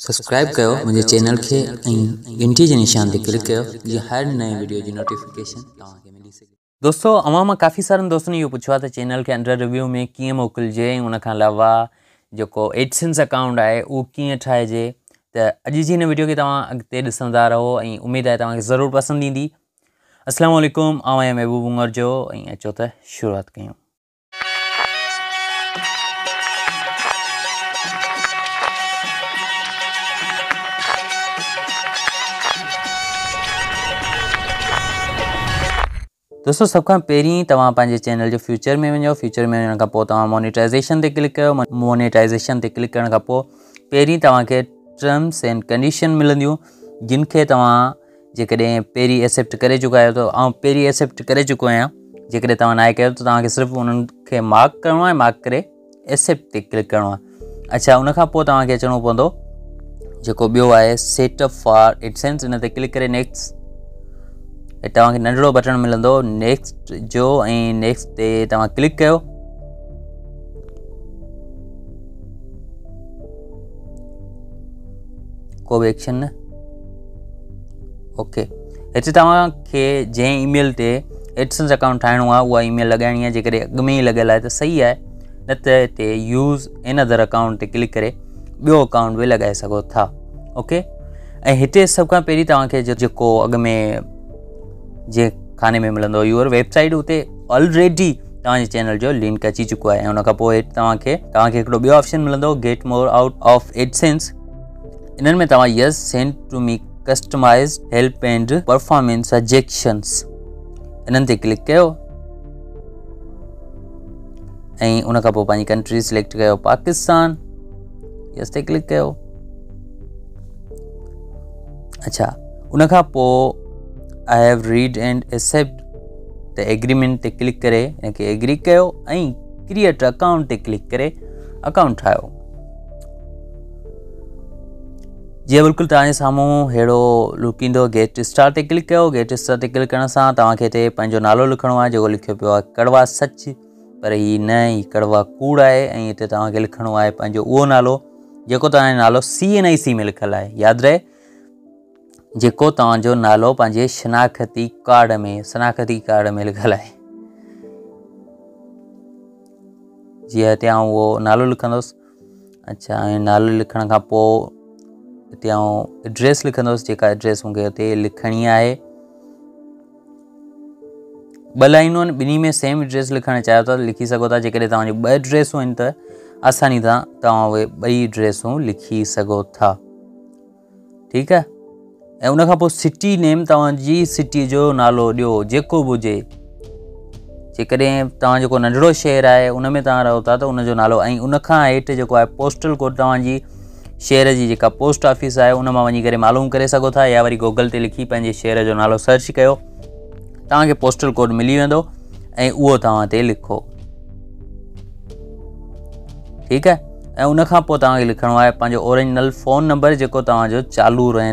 Subscribe کری دوستوں میں کافی سارے دوست پوچھو چینل کے انڈر ریویو میں کیوں موکلج ان کے علاوہ جو اکاؤنٹ ہے وہ کیوں ٹھائجے تو اجن ویڈیو کے تعلق اگتے رہو امید ہے ضرور پسند السلام علیکم آؤں محبوب ممرجہ اچھا شروعات کریں دوسوں سب کا پہنیں تنہیں چینل کے فیوچر میں وجوہ فیوچر میں مونیٹائزیشن کلک کرو مونیٹائزیشن کلک کرنے کا پہن تک ٹرمس اینڈ کنڈیشن ملدیوں جن کے تعلیم جی پہ ایسے پکاؤ پہ ایسپٹ کر چکا جانے تو تا صرف ان کے مارک کرسپٹ کلک کرنا ہے اچھا ان تاکہ اچھو پہ بوائے ہے set up for it sense ان کلک کرنے نیکسٹ تا نو بٹن ملنگ نیکسٹ جو نیکسٹ تاکہ کلک کر کوئی ایکشن نہ اوکے یہاں کے جی میل سے ایڈسنس اکاؤنٹ ٹھائنو وہی ہے اگ میں ہی لگل ہے تو سہی ہے نت use another account click کرے بو اکاؤنٹ بھی لگائے سو تھا اوکے یہ سب کا پہ تاکہ اگ میں جی خانے میں مل ویبسائٹ ہوتے آلریڈی تعلیم چینل جو لنک اچھی چکا ہے ان آپشن مل get more out of AdSense ان میں تمام yes send to customize and performance انکان کنٹری سلیکٹ کیا پاکستان یس پہلک اچھا I have read and accept ته ايگريمينٽ تي ڪلڪ ڪري هن کي ايگري ڪيو ۽ ڪرئيٽ اڪائونٽ تي ڪلڪ ڪري اڪائونٽ ٺاهيو. جيئن بلڪل توهان جي سامهون اهڙو لڪ ايندو گيٽ اسٽار تي ڪلڪ ڪيو گيٽ اسٽار تي ڪلڪ ڪرڻ سان توهان کي هتي پنهنجو نالو لکڻو آهي جيڪو لکيو پيو آهي ڪڙوا سچ پر هيءَ نه هي ڪڙوا ڪوڙ آهي ۽ هتي توهان کي لکڻو آهي پنهنجو اهو نالو جيڪو توهان جو نالو سي اين آئي سي ۾ لکيل آهي. ياد رهي جيڪو توهان جو نالو پنهنجي شناختي ڪارڊ ۾ شناختي ڪارڊ ۾ لکيل آهي. جيئن هتي آئون اهو نالو لکندس. اڇا ۽ نالو لکڻ کان پوءِ هتي آئون ايڊريس لکندس جيڪا ايڊريس مون کي هتي لکڻي آهي. ٻه لائنون آهن ٻنهي ۾ سيم ايڊريس لکڻ چاهيو ٿا لکي سگهو ٿا جيڪڏهن توهان جي ٻه ايڊريسون آهن ته آساني سان توهان اهي ٻئي ايڊريسون لکي سگهو ٿا. ٺيڪ آهي ان سی نیم تیٹی جو نالو بجے جیسے ننڑڑو شہر ہے ان میں تعوب نال انٹوائے پوسٹل کوڈ تاج شہر کی پوسٹ آفس ہے ان میں ون معلوم کر سوتا یا وی گوگل لکھی شہر نالو سرچ کرسٹل کوڈ ملی و لکھو ٹھیک ہے ان کا لکھنو ہے ارجنل فون نمبر جو تاج چالو رہے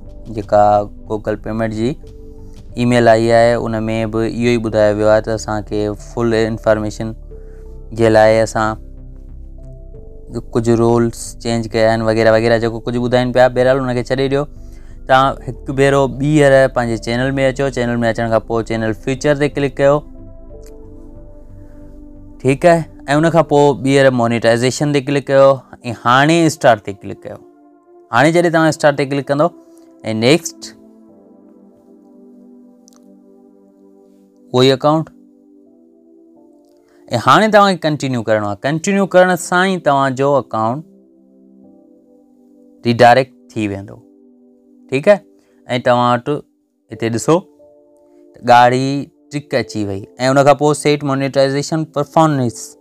گوگل پیمینٹ کی ای میل آئی ہے ان میں بھی یہ بدا ہو فل انفرمیشن کے لائے اُن کچھ رولس چینج کیا وغیرہ وغیرہ جو بائن پہ بہرحال چھوٹا ایک بھرو بے ہر چینل میں اچھا چینل میں اچھا channel feature click career monetization click کری تھی انسٹار سے کلک کرو نیکسٹ وہ اکاؤنٹ ہاں تنٹینیو کرٹینو کرکاؤنٹ ریڈائریکٹ ویک ہے؟ ایسے ڈسو گاڑی چک اچھی ہوئی ان سیٹ مونیٹائز پرفارمنس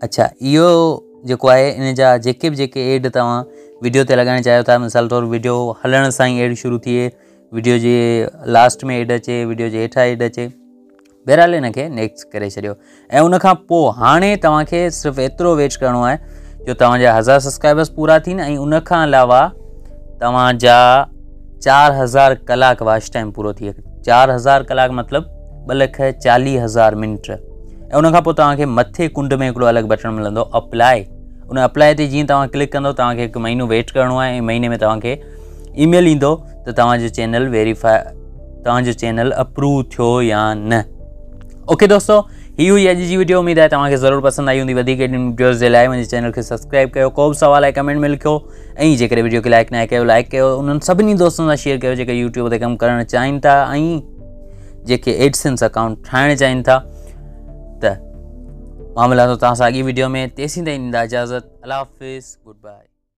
اچھا یہ جيڪو آهي ان جا جيڪي به جيڪي ايڊ توهان وڊيو تي لڳائڻ چاهيو ٿا مثال طور وڊيو هلڻ سان ئي ايڊ شروع ٿئي وڊيو جي لاسٽ ۾ ايڊ اچي وڊيو جي هيٺان ايڊ اچي بهرحال هن کي نيڪسٽ ڪري ڇڏيو. ۽ ان کان پوءِ هاڻي توهان کي صرف ايترو ويٽ ڪرڻو آهي جو توهان جا هزار سبسڪرائبرس پورا ٿين ۽ ان کان علاوه توهان جا چار هزار ڪلاڪ واچ ٽائيم پورو ٿئي چار هزار ڪلاڪ مطلب ٻه لک چاليهه هزار منٽ. ۽ ان کان پوءِ توهان کي مٿي ڪنڊ ۾ هڪڙو الڳ بٽڻ ملندو اپلائي ان اپلائي تي جيئن توهان ڪلڪ ڪندو توهان کي هڪ مهينو ويٽ ڪرڻو آهي ۽ مهيني ۾ توهان کي اي ميل ايندو ته توهان جو چينل ويريفائي توهان جو چينل اپروو ٿيو يا نه. اوڪي دوستو هي هئي اڄ جي وڊيو اميد آهي توهان کي ضرور پسند آئي هوندي. وڌيڪ وڊيوز جي لاءِ منهنجي چينل کي سبسڪرائيب ڪيو. ڪو به سوال آهي ڪمينٽ ۾ لکيو. ۽ جيڪڏهن وڊيو کي لائيڪ نه ڪيو لائيڪ ڪيو. انهن سڀني دوستن سان شيئر ڪيو جيڪي يوٽيوب تي ڪم ڪرڻ چاهين ٿا ۽ جيڪي ايڊسينس اڪائونٽ ٺاهڻ چاهين ٿا معاملات و تاثاگی ویڈیو میں تیزی دیں اجازت اللہ حافظ۔ Good bye